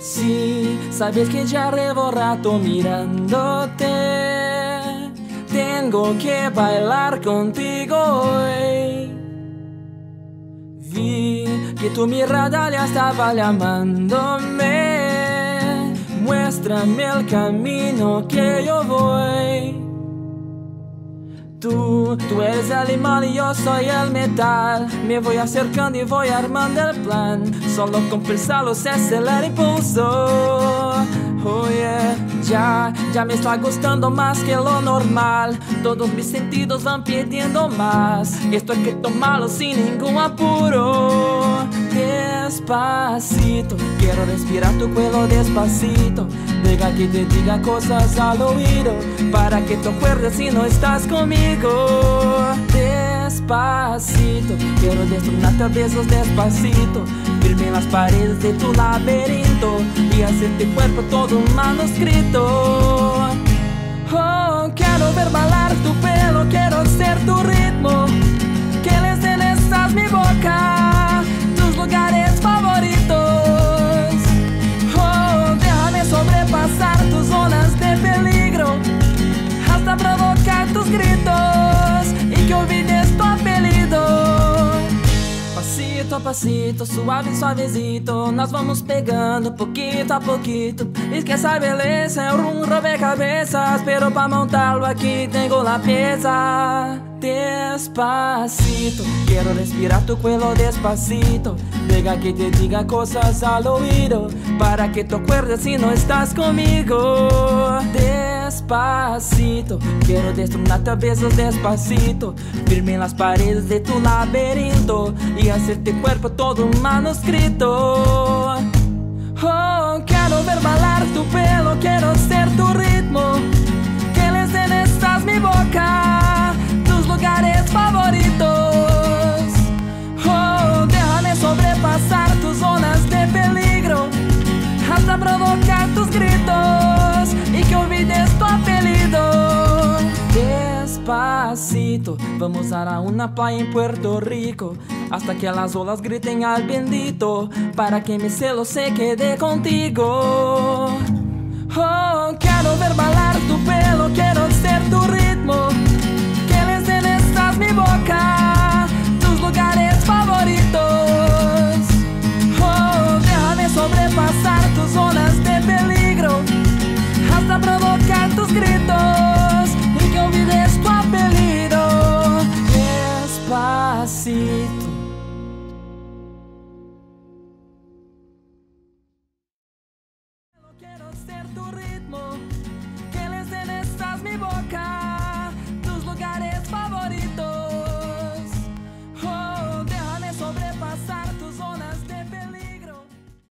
Sí, sabes que ya llevo rato mirándote. Tengo que bailar contigo hoy. Vi que tu mirada ya estaba llamándome. Muéstrame el camino que yo voy. Tú, tú eres el imán y yo soy el metal. Me voy acercando y voy armando el plan. Solo con pensarlo acelera el impulso. Oh yeah, ya, ya me está gustando más que lo normal. Todos mis sentidos van pidiendo más. Esto hay que tomarlo sin ningún apuro. Despacito, quiero respirar tu cuello despacito. Deja que te diga cosas al oído para que te acuerdes si no estás conmigo. Despacito, quiero destronarte a besos despacito. Firme las paredes de tu laberinto y hacerte cuerpo todo un manuscrito. Oh, quiero ver balar tu pelo, Pasito, suave suavecito, nós vamos pegando poquito a poquito. Esquece a beleza, é um rompecabezas, pero para montarlo aquí tengo la pieza. Despacito, quiero respirar tu cuello despacito. Deja que te diga cosas al oído para que te acuerdes si no estás conmigo. Despacito, quiero destronarte a besos despacito. Firme en las paredes de tu laberinto y hacerte cuerpo todo un manuscrito. Oh, quiero ver balar tu pelo, quiero ser Vamos a una playa en Puerto Rico hasta que las olas griten al bendito para que mi celo se quede contigo. Oh, quiero ver balar tu pelo, quiero ser tu ritmo. Que les den estás mi boca, tus lugares favoritos. Oh, déjame sobrepasar tus zonas de peligro hasta provocar tus gritos Despacito. Quiero ser tu ritmo.